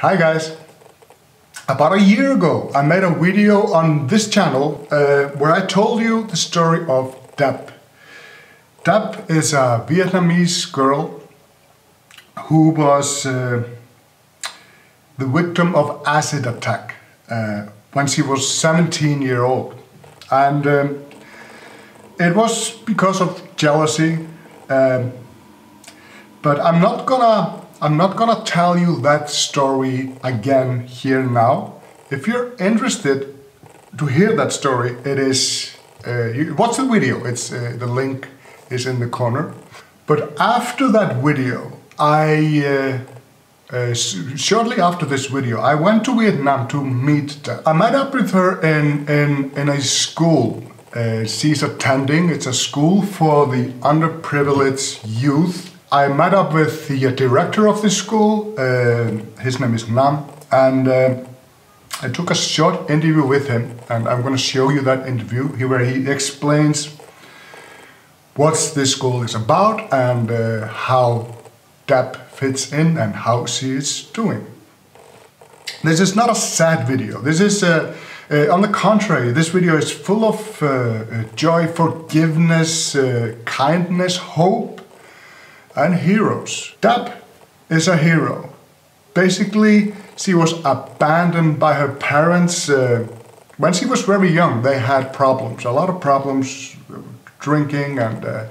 Hi guys! About a year ago I made a video on this channel uh, where I told you the story of Dep. Dep is a Vietnamese girl who was uh, the victim of acid attack uh, when she was 17 year old and um, it was because of jealousy um, but I'm not gonna I'm not gonna tell you that story again here now. If you're interested to hear that story, it is uh, you watch the video. It's uh, the link is in the corner. But after that video, I uh, uh shortly after this video, I went to Vietnam to meet. I met up with her in in in a school. Uh, she's attending. It's a school for the underprivileged youth I met up with the director of the school, uh, his name is Nam, and uh, I took a short interview with him, and I'm going to show you that interview where he explains what this school is about and uh, how Dep fits in and how she is doing. This is not a sad video. This is, uh, uh, on the contrary, this video is full of uh, joy, forgiveness, kindness, hope, and heroes. Dep is a hero. Basically, she was abandoned by her parents uh, when she was very young. They had problems, a lot of problems, drinking, and uh,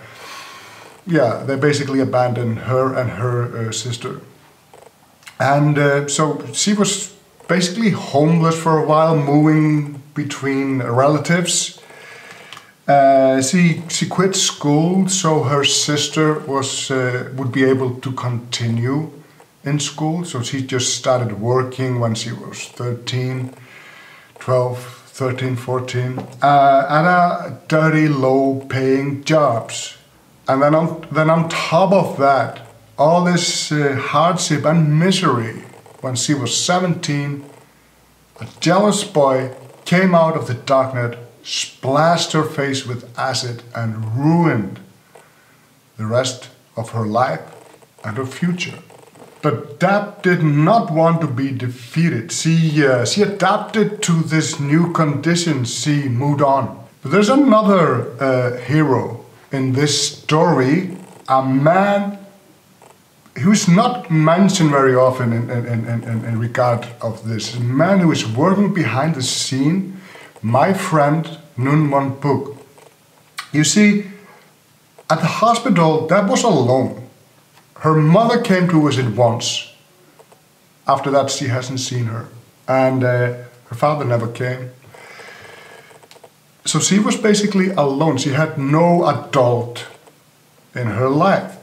yeah, they basically abandoned her and her uh, sister. And uh, so she was basically homeless for a while, moving between relatives uh, she she quit school so her sister was uh, would be able to continue in school. So she just started working when she was 13, 12, 13, 14 uh, at a dirty, low-paying jobs. And then on then on top of that, all this uh, hardship and misery. When she was 17, a jealous boy came out of the darknet splashed her face with acid and ruined the rest of her life and her future. But Dep did not want to be defeated. She, uh, she adapted to this new condition. She moved on. But there's another uh, hero in this story, a man who's not mentioned very often in, in, in, in, in regard of this. A man who is working behind the scene my friend Nun Mon Phuoc. You see, at the hospital, Dep was alone. Her mother came to visit once. After that, she hasn't seen her. And uh, her father never came. So she was basically alone. She had no adult in her life.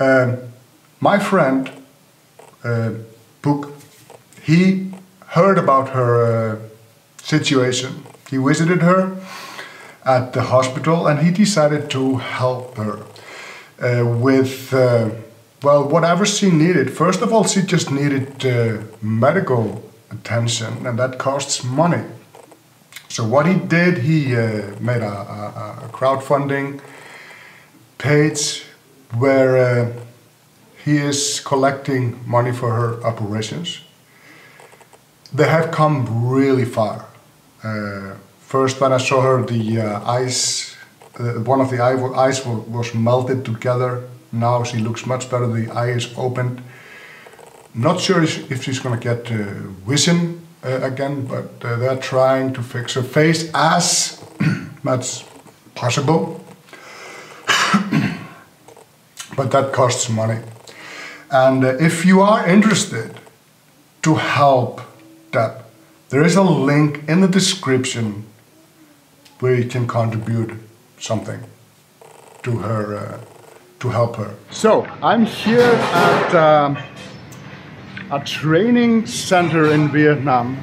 Um, my friend, uh, Phuoc, he heard about her uh, situation. He visited her at the hospital and he decided to help her uh, with, uh, well, whatever she needed. First of all, she just needed uh, medical attention and that costs money. So what he did, he uh, made a, a, a, crowdfunding page where uh, he is collecting money for her operations. They have come really far. Uh, first, when I saw her, the uh, uh, one of the eyes was melted together. Now she looks much better. The eye is opened. Not sure if she's going to get vision again, but they're trying to fix her face as much possible. but that costs money. And uh, if you are interested to help Dep, there is a link in the description where you can contribute something to her, uh, to help her. So, I'm here at um, a training center in Vietnam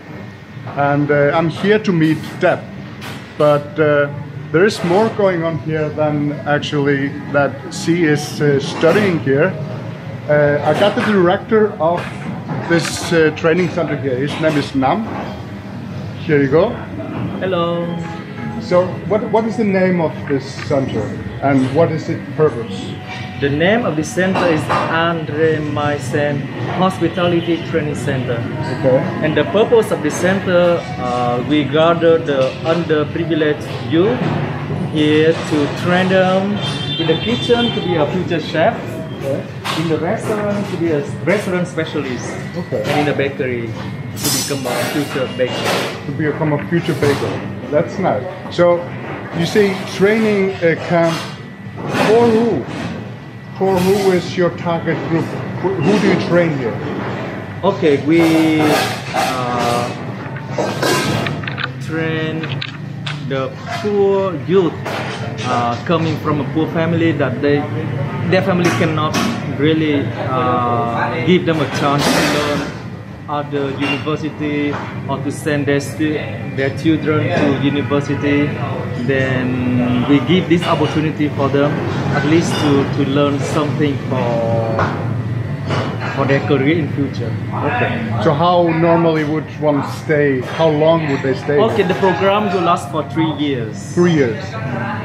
and uh, I'm here to meet Dep. But uh, there is more going on here than actually that she is uh, studying here. Uh, I got the director of this uh, training center here. His name is Nam. Here you go. Hello. So, what what is the name of this center, and what is its purpose? The name of the center is Andre Mysen Hospitality Training Center. Okay. And the purpose of the center, uh, we gather the underprivileged youth here to train them in the kitchen to be a future chef, Okay. in the restaurant to be a restaurant specialist, Okay. and in the bakery become a future baker. To become a future baker. That's nice. So, you say training uh, camp for who? For who is your target group? Who, who do you train here? Okay, we uh, train the poor youth uh, coming from a poor family that they their family cannot really uh, give them a chance to learn the university or to send their their children to university. Then we give this opportunity for them at least to, to learn something for for their career in future. Okay. So how normally would one stay? How long would they stay? Okay, the program will last for three years. Three years.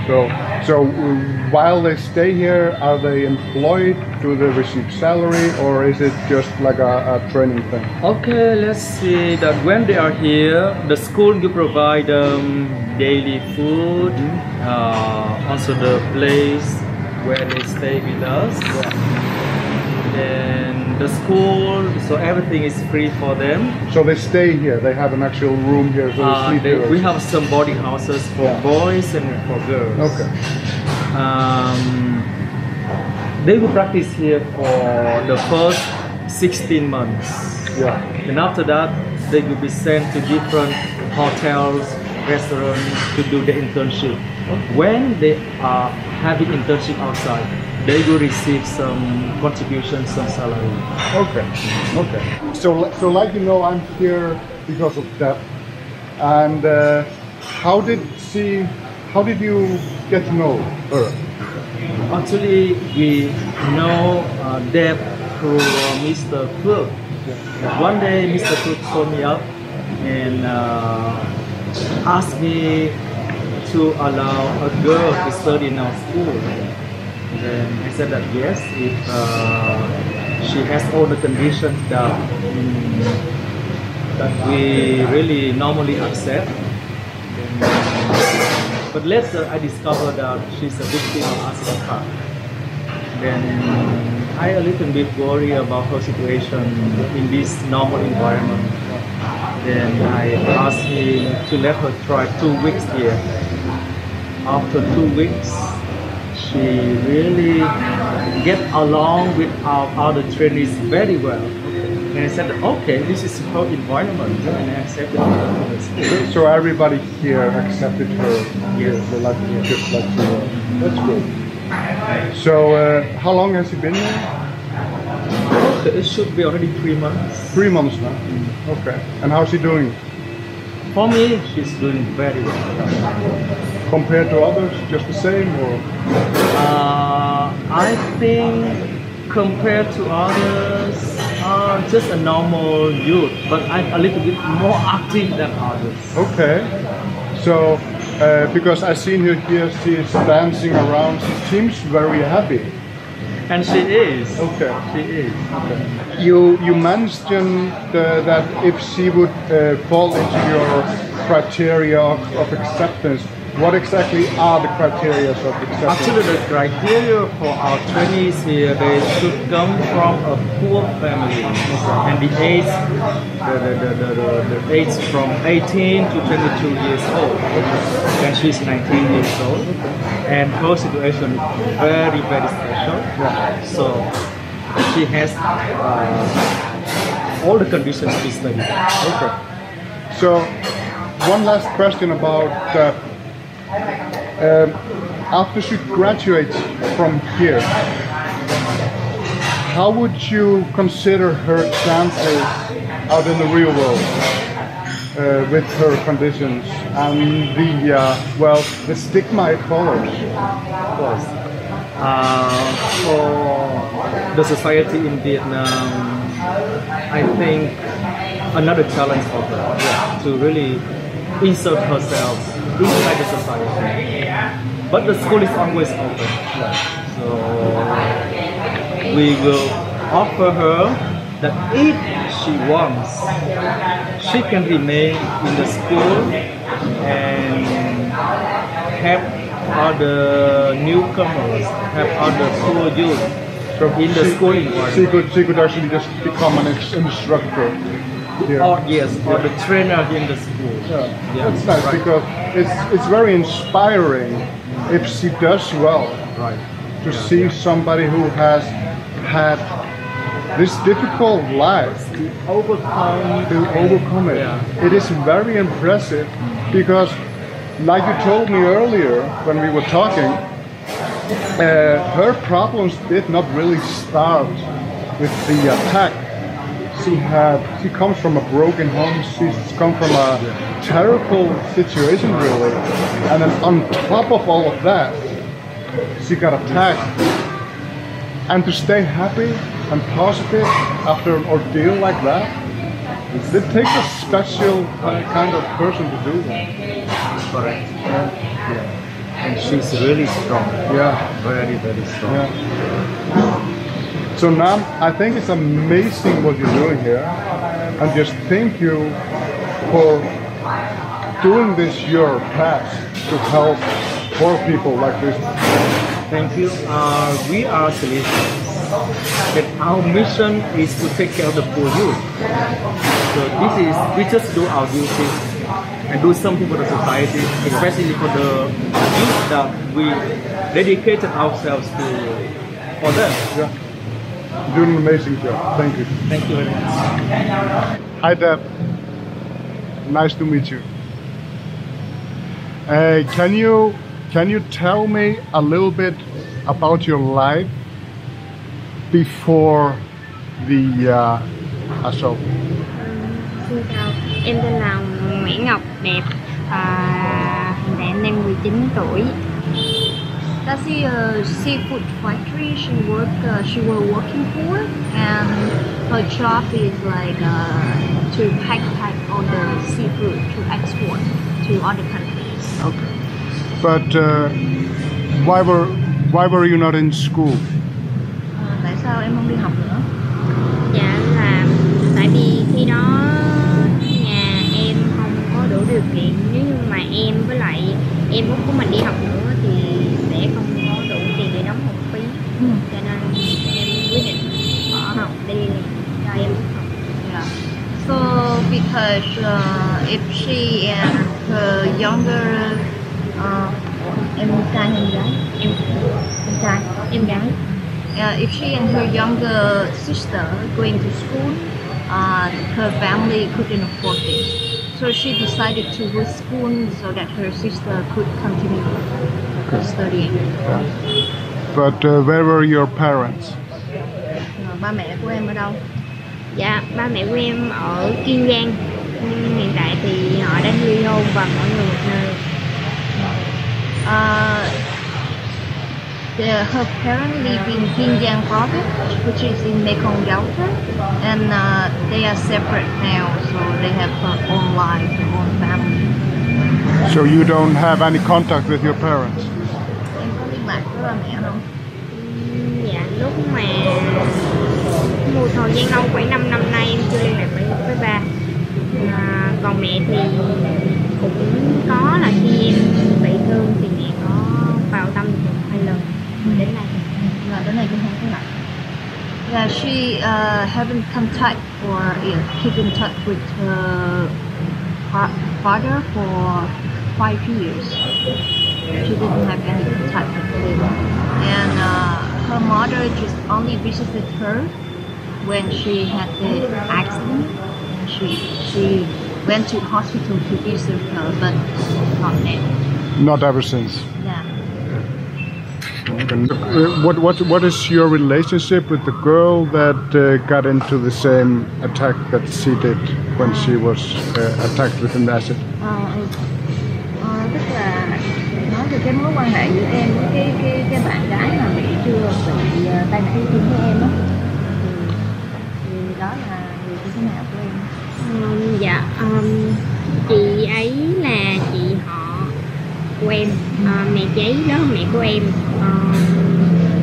So, so uh, while they stay here, are they employed? Do they receive salary, or is it just like a, a training thing? Okay, let's see that when they are here, the school will provide them daily food, uh, also the place where they stay with us. Then the school, so everything is free for them. So they stay here. They have an actual room here, so they Uh, sleep they, we have some boarding houses for Yeah. boys and for girls. Okay. Um, they will practice here for the first 16 months. Yeah. And after that, they will be sent to different hotels, restaurants to do the internship. When they are having internship outside, they will receive some contribution, some salary. Okay. Okay. So, so like you know, I'm here because of that. And uh, how did she? How did you get to know her? Actually, we know uh, Dep through Mr. Cook. One day, Mr. Cook called me up and uh, asked me to allow a girl to study in our school. Then I said that yes, if uh, she has all the conditions that mm, that we really normally accept. Then, but later I discovered that she's a victim of acid attack. Then I a little bit worry about her situation in this normal environment. Then I asked him to let her try two weeks here. After two weeks, she really get along with our other trainees very well. And I said, okay, this is her environment, and I accepted her the. So, everybody here accepted her. Yes. They like just like. That's good. So, uh, how long has she been here? It should be already three months. Three months now. Okay. And how's she doing For me, she's doing very well. Compared to others? Just the same, or? Uh, I think compared to others, uh, just a normal youth, but I'm a little bit more active than others. Okay. So, uh, because I seen her here, she is dancing around. She seems very happy. And she is. Okay. She is. Okay. You you mentioned uh, that if she would uh, fall into your criteria of, of acceptance, what exactly are the criteria of acceptance? Actually, the criteria for our trainees here, they should come from a poor family, and the age, the, the, the, the, age from 18 to 22 years old. And she's 19 years old, and her situation is very, very special. So she has uh, all the conditions to study. Okay. So, one last question about that. Um, after she graduates from here, how would you consider her chances out in the real world uh, with her conditions and the uh, well the stigma it follows? Of course. Uh, for the society in Vietnam, I think another challenge for her to really insert herself inside the society. But the school is always open. So we will offer her that if she wants, she can remain in the school and help other newcomers, help other poor youth So in the she- school She could, she could actually just become an instructor here. Or yes, or the trainer in the school. Yeah, Yeah, that's nice right. because it's it's very inspiring if she does well Right. to see somebody who has had this difficult life To overcome to overcome it. Yeah. It is very impressive because, like you told me earlier when we were talking, uh, her problems did not really start with the attack. She had she comes from a broken home. She's come from a terrible situation, really, and then on top of all of that, she got attacked. And to stay happy and positive after an ordeal like that, it takes a special kind of person to do that. correct. Yeah. And she's really strong. Yeah. Very, very strong. Yeah. So now I think it's amazing what you're doing here, and just thank you for doing this your past to help poor people like this. Thank you. Uh, we are Salesians. And our mission is to take care of the poor youth. So this is we just do our duty and do something for the society, especially for the youth that we dedicated ourselves to for them. Yeah. You're doing an amazing job. Thank you. Thank you very much. Hi Dep. Nice to meet you. Uh, can you can you tell me a little bit about your life before the uh, assault? Xin chào, em tên là Nguyễn Ngọc Đẹp à, Hiện tại em đang 19 tuổi That's the uh, seafood factory she work uh, she was working for and her job is like uh, to pack pack all the seafood to export to other countries. Okay. But uh, why were why were you not in school? Tại sao em không đi học nữa? Dạ là tại vì khi đó nhà em không có đủ điều kiện nếu như mà em với lại em út của mình đi học nữa thì sẽ không có đủ tiền để đóng học phí Ừ. cho nên em quyết định bỏ học đi cho em út học Yeah. So because uh, if she and her younger uh, em trai hay em gái? em Em trai. em gái Uh, if she and her younger sister going to school, uh, her family couldn't afford it. So she decided to go school so that her sister could continue studying. But uh, where were your parents? Uh, ba mẹ của em ở đâu? Dạ ba mẹ của em ở kiên giang nhưng hiện tại thì họ đang ly hôn và mỗi người một nơi Uh, the, her parents live in Pingyang province, which is in Mekong Delta, and uh, they are separate now, so they have their own life, their own family. So you don't have any contact with your parents? Em có liên lạc với ba mẹ không? dạ lúc mà một thời gian lâu khoảng 5 năm nay em chưa liên lạc với, với ba à, còn mẹ thì cũng có là khi em bị thương thì mẹ có vào tâm được một hai lần đến nay là đến nay cũng không có gặp. Yeah, she uh, haven't contact or yeah, keep in touch with her father for five years. She didn't have any contact with him, and uh, her mother just only visited her when she had the accident. And she she went to hospital to visit her, but not then. Not ever since. Yeah. And, uh, what what what is your relationship with the girl that uh, got into the same attack that she did when she was uh, attacked with an acid? Ờ, tức là nói về cái mối quan hệ giữa em với cái cái cái bạn gái mà bị chưa bị uh, tai nạn thông với em á thế nào của em Ừm, dạ ừm, chị ấy là chị họ của em. À, mẹ chị ấy đó là mẹ của em. Ờ,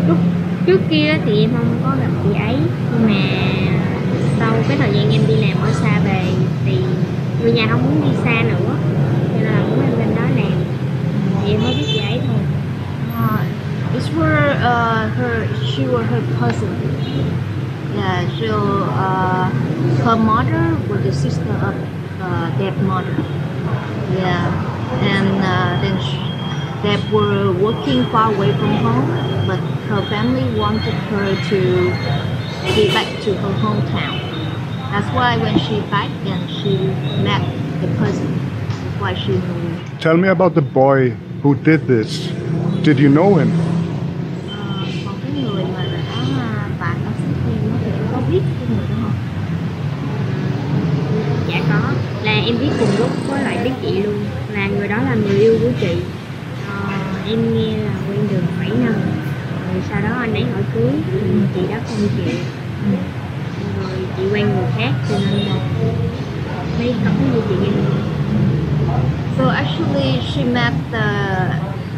lúc trước kia thì em không có gặp chị ấy. Nhưng mà sau cái thời gian em đi làm ở xa về thì người nhà không muốn đi xa nữa. Cho nên là muốn em lên đó làm. Thì em mới biết chị ấy thôi. Uh, it's were uh, her. She was her cousin. Yeah. So uh, her mother was the sister of uh, Dep's mother. Yeah. And uh, then Dep were working far away from home, but her family wanted her to be back to her hometown. That's why when she back and she met the that's why she moved. Tell me about the boy who did this. Did you know him? Em biết cùng lúc với lại biết chị luôn. Là người đó là người yêu của chị. À, em nghe là quen được 7 năm rồi. Sau đó anh ấy hỏi cưới thì chị đó không chịu. Rồi chị quen người khác cho nên là mới có như chị nghe So actually, she met the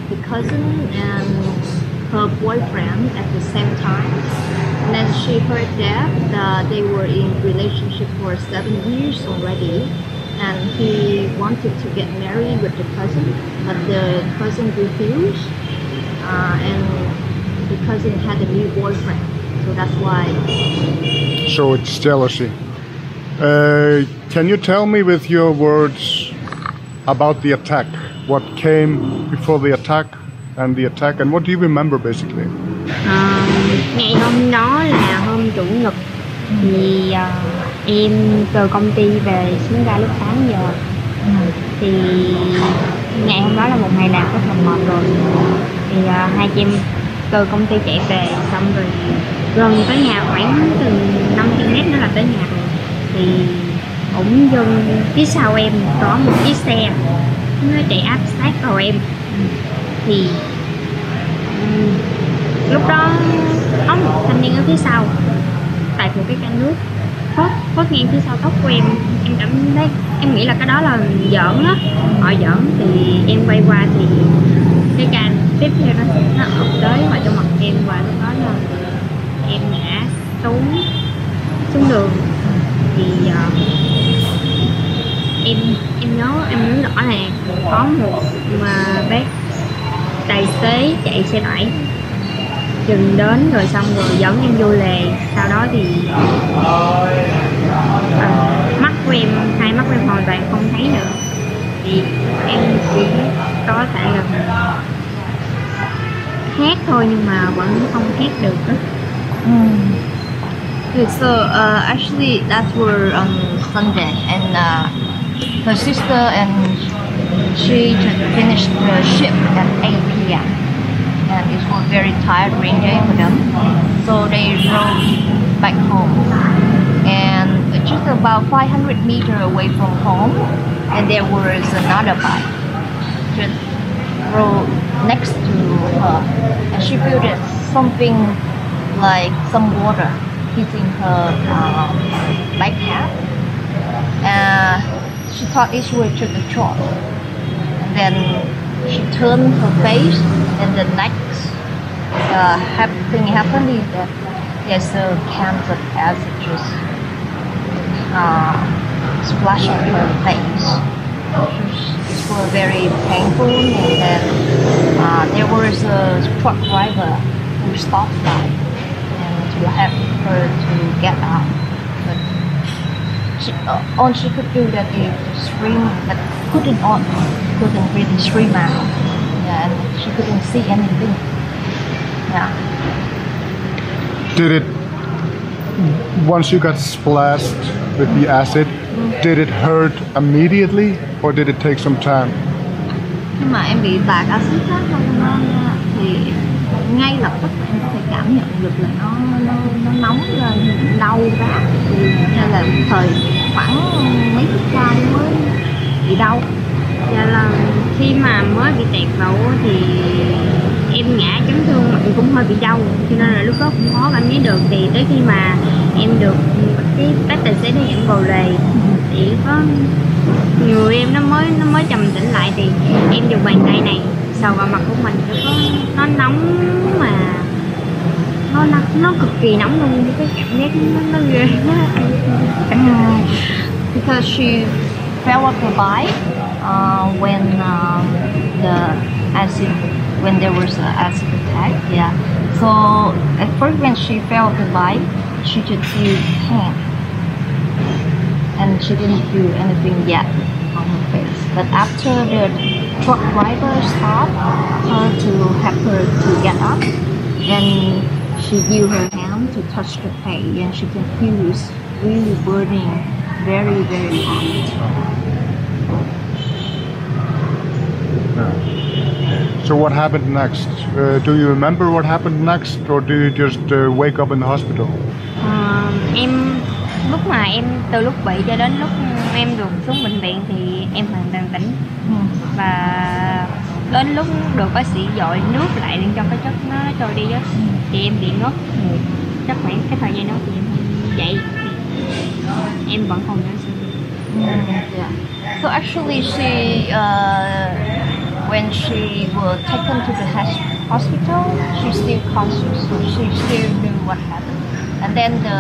the cousin and her boyfriend at the same time. And then she heard that uh, they were in relationship for seven years already, and he wanted to get married with the cousin, but the cousin refused, uh, and the cousin had a new boyfriend. So that's why So it's jealousy. Uh, can you tell me with your words about the attack? What came before the attack and the attack, and what do you remember basically? Ờ, ngày hôm đó là hôm chủ nhật thì ờ, em từ công ty về xuống ra lúc 8 giờ. Thì ngày hôm đó là một ngày làm rất là mệt rồi. Thì uh, hai chị em từ công ty chạy về xong rồi gần tới nhà khoảng từ 5 km nữa là tới nhà rồi. Thì ổng dừng phía sau em có một chiếc xe nó chạy áp sát vào em. Thì um, lúc đó có một thanh niên ở phía sau tại một cái can nước phốt phớt ngang phía sau tóc của em em cảm thấy em nghĩ là cái đó là giỡn á. Họ giỡn thì em quay qua thì cái can tiếp theo nó nó ập tới vào trong mặt em và lúc đó là em ngã xuống xuống đường. Thì uh, em em nhớ em nhớ rõ là có một mà bác tài xế chạy xe tải dừng đến rồi xong rồi dẫn em vô lề sau đó thì à, mắt của em hai mắt của em hoàn toàn không thấy nữa thì em chỉ có thể là hát thôi nhưng mà vẫn không hát được đó. Ừ. Okay, so uh, actually that were um, on Sunday, and uh, her sister and she just finished the shift at 8 p.m. and it was very tiring day for them, so they rode back home. And just about 500 meters away from home, and there was another bike just rode next to her, and she felt something like some water hitting her um, bike cap. Uh, she thought it was just a shot. And then she turned her face, and the next uh, thing happened is that there's a can of acid just uh, splash on her face. It was very painful, and then uh, there was a truck driver who stopped by and to help her to get out. But she, uh, all she could do that is scream, but couldn't on, couldn't really scream out. And she couldn't see anything. Yeah. Did it once you got splashed with the acid? Did it hurt immediately, or did it take some time? khi mà em bị tạt axit á nó thì ngay lập tức em có thể cảm nhận được là nó nó, nó nóng lên đau rát thì nên là thời khoảng mấy phút sau mới bị đau Dạ là khi mà mới bị vào á thì em ngã chấn thương mạnh cũng hơi bị đau cho nên là lúc đó cũng khó cảm giác được. Thì tới khi mà em được cái bác tài xế đưa em vào lề thì có người em nó mới nó mới trầm tĩnh lại thì em dùng bàn tay này sờ vào mặt của mình nó có nó nóng mà nó nó nó cực kỳ nóng luôn cái cảm giác nó, nó ghê Mm, because she fell off the bike uh, when uh, the acid when there was an acid attack. Yeah. So at first when she fell off the bike, she just feel pain, and she didn't feel anything yet on her face. But after the truck driver stopped her to help her to get up, then she used her hand to touch the face, and she can feel it's really burning, very very hot. So what happened next? Uh, do you remember what happened next, or do you just uh, wake up in the hospital? Ờ, em lúc mà em từ lúc bị cho đến lúc em được xuống bệnh viện thì em hoàn toàn tỉnh Mm. và đến lúc được bác sĩ dội nước lại để cho cái chất nó trôi đi á thì em bị ngất ngủ chắc khoảng cái thời gian đó thì em không dậy thì em vẫn còn nhớ. Mm, yeah. So actually, she uh, when she was taken to the hospital, she still conscious, so she still knew what happened. And then the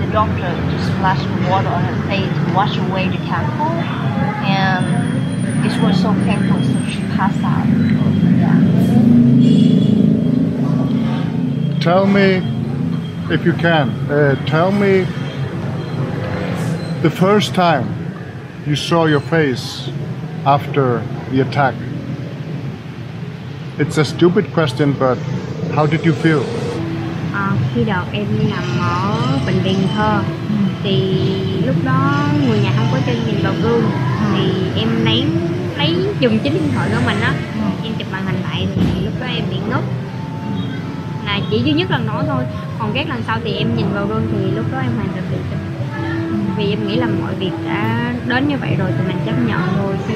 the doctor just splashed water on her face to wash away the chemical, and it was so painful, so she passed out. Yeah. Tell me, if you can, uh, tell me the first time you saw your face after the attack. It's a stupid question, but how did you feel? À, khi đầu em nằm ở bệnh viện thơ thì lúc đó người nhà không có cho nhìn vào gương. Thì em lấy lấy dùng chính điện thoại của mình á. Em chụp màn hình lại thì lúc đó em bị ngất là chỉ duy nhất lần đó thôi. Còn các lần sau thì em nhìn vào gương thì lúc đó em hoàn toàn tự tin vì em nghĩ là mọi việc đã đến như vậy rồi thì mình chấp nhận thôi chứ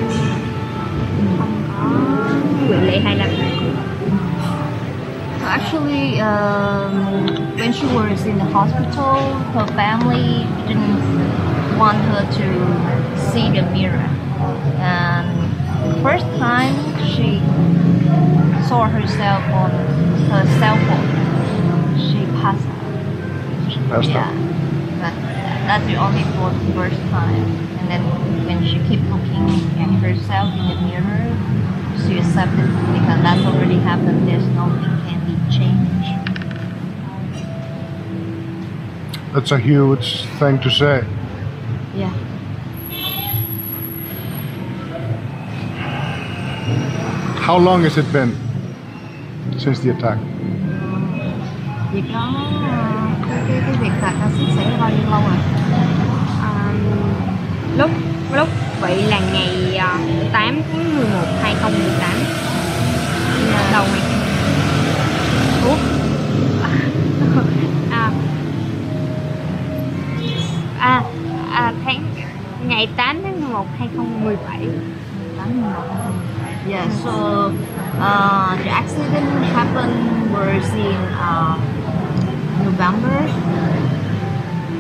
không có lệ hay là So actually, um, when she was in the hospital, her family didn't want her to see the mirror. And the first time she saw herself on her cell phone, she passed out. She passed yeah. out. But that's the only for the first time. And then when she kept looking at herself in the mirror, she accepted because that's already happened. There's nothing can be changed. That's a huge thing to say. Yeah. How long has it been since the attack? Việc đó cái cái, cái việc tạc axit xảy ra bao nhiêu lâu rồi? Ờm, lúc lúc bị là ngày à, 8 tháng 11 2018 là đầu này Ủa? à, à, à tháng ngày 8 tháng 11 2017 Yeah. So uh, the accident happened was in uh, November,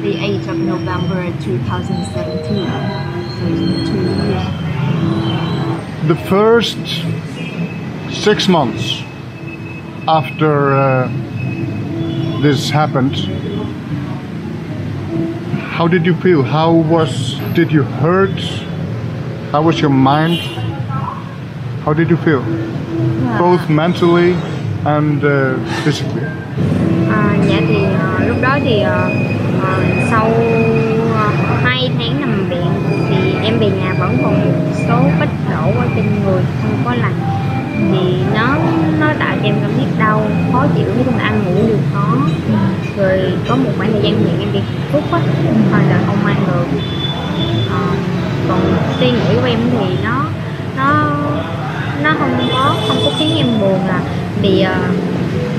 the 8th of November 2017. So it's been two years. The first six months after uh, this happened, how did you feel? How was? Did you hurt? How was your mind? How did you feel? Both mentally and uh, physically. À, dạ thì lúc đó thì sau 2 tháng nằm viện thì em về nhà vẫn còn số vết đổ ở trên người không có lành thì nó nó tạo cho em cảm giác đau khó chịu nói chung là ăn ngủ đều khó. Rồi có một khoảng thời gian thì em bị thuốc á hoàn toàn không ăn được. À, còn suy nghĩ của em thì nó nó nó không có không có khiến em buồn là vì ờ,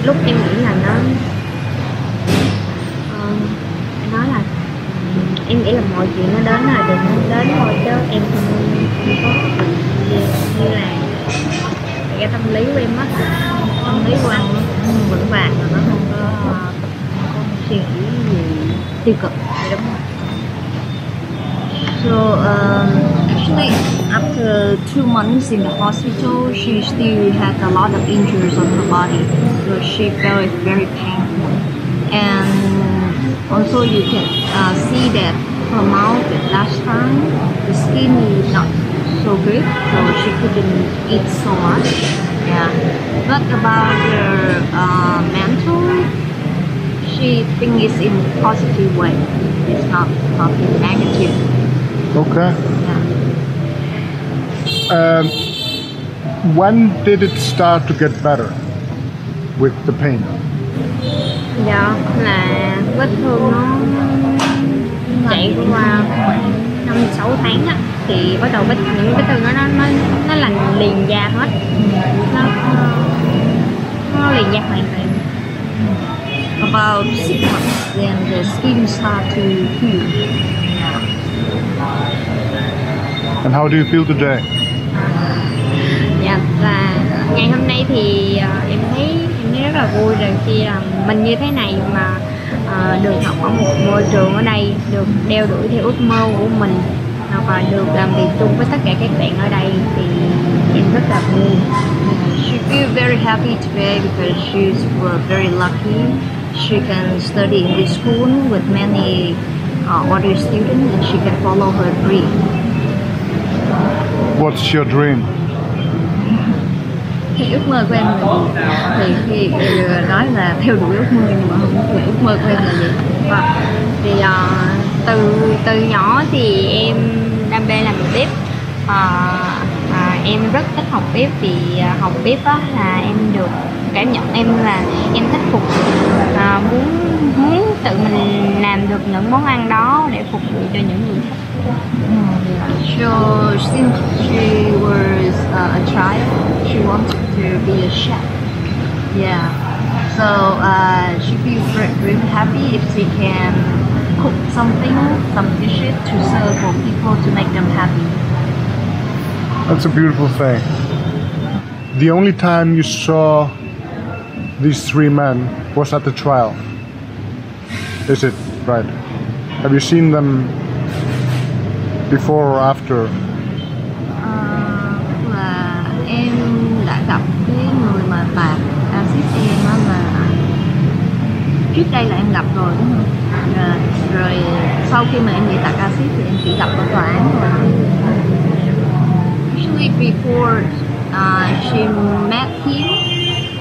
lúc em nghĩ là nó ờ, em nói là em nghĩ là mọi chuyện nó đến là đừng nó đến thôi chứ em không, không có như, như là cái tâm lý của em á tâm lý của anh nó vững vàng và nó không có, không có suy nghĩ gì tiêu cực thì đúng không So um, actually, after two months in the hospital, she still had a lot of injuries on her body. So she felt it very painful. and also you can uh, see that her mouth last time the skin is not so good, so she couldn't eat so much. Yeah, but about her uh, mental, she thinks it's in positive way. It's not not negative. Okay. Yeah. Um, when did it start to get better with the pain? Yeah, là vết thương nó chạy qua khoảng năm sáu tháng á thì bắt đầu vết những vết thương đó nó nó nó lành liền da hết nó nó liền da hoàn toàn About six months, then the skin start to heal. And how do you feel today? dạ và ngày hôm nay thì ờ, em thấy em thấy rất là vui rồi khi ờ, mình như thế này mà ờ, được học ở một môi trường ở đây được đeo đuổi theo ước mơ của mình ờ, và được làm việc chung với tất cả các bạn ở đây thì em rất là vui She feel very happy today because she's very lucky. She can study in this school with many uh, other students and she can follow her dream. What's your dream? Thì ước mơ của em là gì? Thì khi nói là theo đuổi ước mơ nhưng mà không biết ước mơ của em là gì? Vâng. thì uh, từ từ nhỏ thì em đam mê làm bếp uh, uh, em rất thích học bếp vì uh, học bếp á là em được cảm nhận em là em thích phục à, muốn muốn tự mình làm được những món ăn đó để phục vụ cho những người khác So since she was uh, a child, she wanted to be a chef. Yeah. So uh, she feels very, very happy if she can cook something, some dishes to serve for people to make them happy. That's a beautiful thing. The only time you saw these three men was at the trial. Is it right? Have you seen them before or after? Là em đã gặp cái người mà tạt axit em á là trước đây là em gặp rồi đúng không? Rồi, rồi sau khi mà em bị tạt axit thì em chỉ gặp ở tòa án thôi. Usually before uh, she met him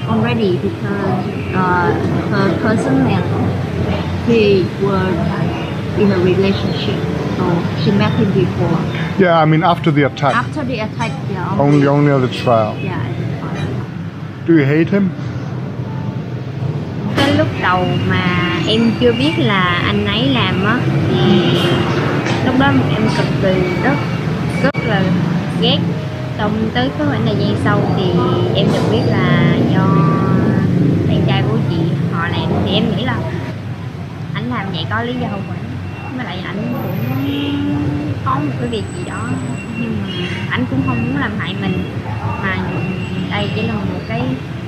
already because uh, her cousin and he were in a relationship. So she met him before. Yeah, I mean after the attack. After the attack, yeah. Only, only at the trial. Yeah, at the trial. Do you hate him? cái lúc đầu mà em chưa biết là anh ấy làm á thì lúc đó em cực kỳ rất rất là ghét xong tới cái khoảng thời gian sau thì em được biết là do bạn trai của chị họ làm thì em nghĩ là anh làm vậy có lý do của anh với lại ảnh cũng có một cái việc gì đó nhưng mà ảnh cũng không muốn làm hại mình. Mà đây chỉ là một cái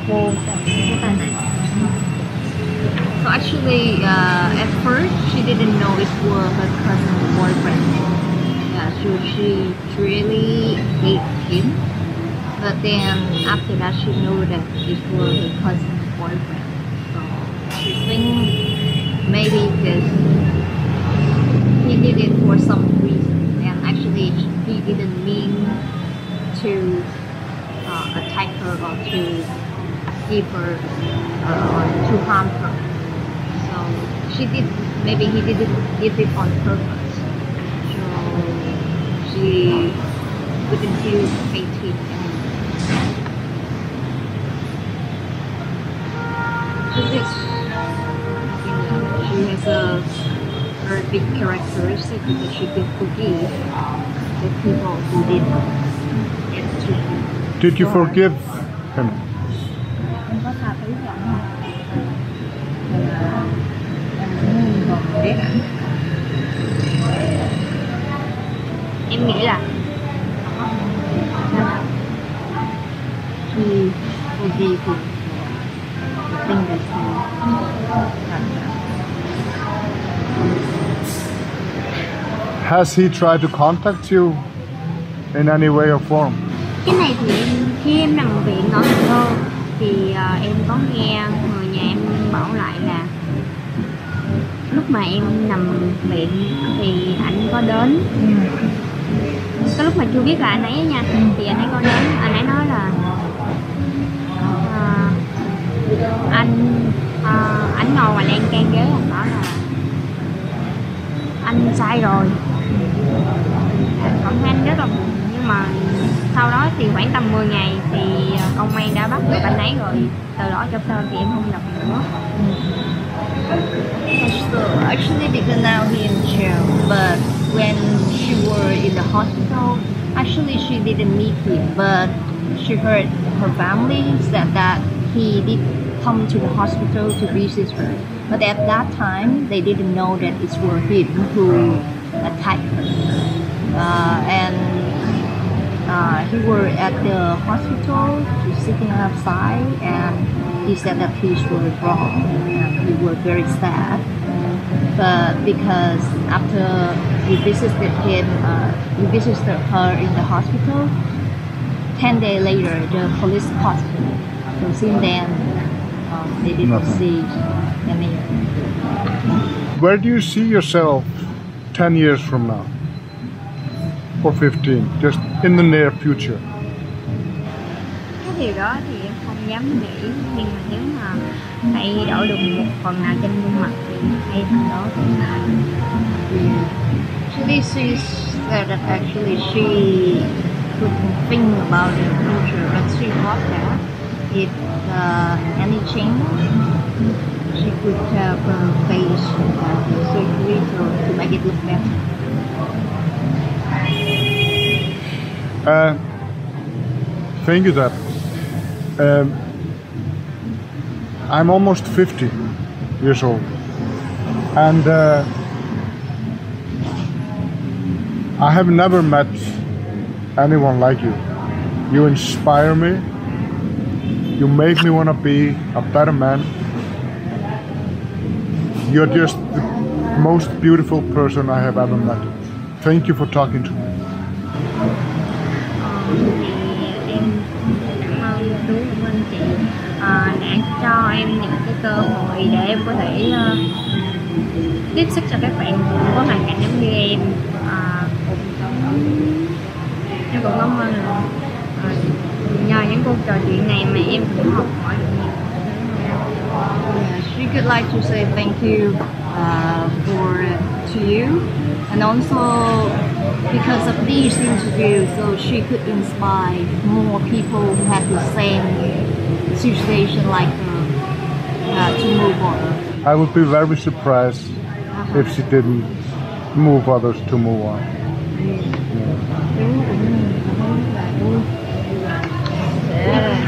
vô tình cái tai nạn So actually, uh, at first she didn't know it was her cousin's boyfriend. Yeah, so she really hate him. But then after that, she knew that it was her cousin's boyfriend. So she think maybe because he did it for some reason, and actually he didn't mean to uh, attack her or to give her uh, or to harm her. So she did maybe he didn't did it on purpose. So she wouldn't feel hated anymore. So this she has a very big characteristic because she can forgive the people who did it to her. Did you forgive him? Em có tha thứ cho ảnh không? Hay là for the thing that he had done. Has he tried to contact you in any way or form? cái này thì em khi em nằm viện ở Cần Thơ thì ờ, em có nghe người nhà em bảo lại là lúc mà em nằm viện thì anh có đến cái lúc mà chưa biết là anh ấy nha thì anh ấy có đến anh ấy nói là anh à, anh ngồi mà lan can ghế anh nói là anh sai rồi. Cảm thấy anh rất là buồn nhưng mà sau đó thì khoảng tầm 10 ngày thì ờ, công an đã bắt được anh ấy rồi. Từ đó cho tới thì em không gặp nữa. So actually, because now he in jail, but when she were in the hospital, actually she didn't meet him, but she heard her family said that he did come to the hospital to visit her. But at that time, they didn't know that it was him who attacked her. Uh, and uh, he were at the hospital, sitting outside, and he said that he was wrong, and he was very sad. But because after we visited him, uh, we visited her in the hospital. Ten days later, the police caught him. So since then, um, they didn't Nothing. see any. Where do you see yourself 10 years from now? Or 15, just in the near future? cái điều đó thì em không dám nghĩ nhưng mà nếu mà thay đổi được một phần nào trên gương mặt thì thay phần đó thì là Actually, she said that actually she couldn't think about the future, but she thought that if uh, any change, she could have uh, face uh, surgery to, to make it look better. Uh, thank you, Dep. Um, I'm almost 50 years old. And uh, I have never met anyone like you. You inspire me. You make me want to be a better man. You're just the most beautiful person I have ever met. Thank you for talking to me. Cho em những cái cơ hội để em có thể ờ, tiếp sức cho các bạn có hoàn cảnh giống như em Ờ, cũng em cũng là ờ, nhờ những cuộc trò chuyện này mà em cũng học hỏi được nhiều she could like to say thank you uh, for to you, and also because of these interviews, so she could inspire more people who have the same situation like her uh, to move on. I would be very surprised if she didn't move others to move on. Yeah.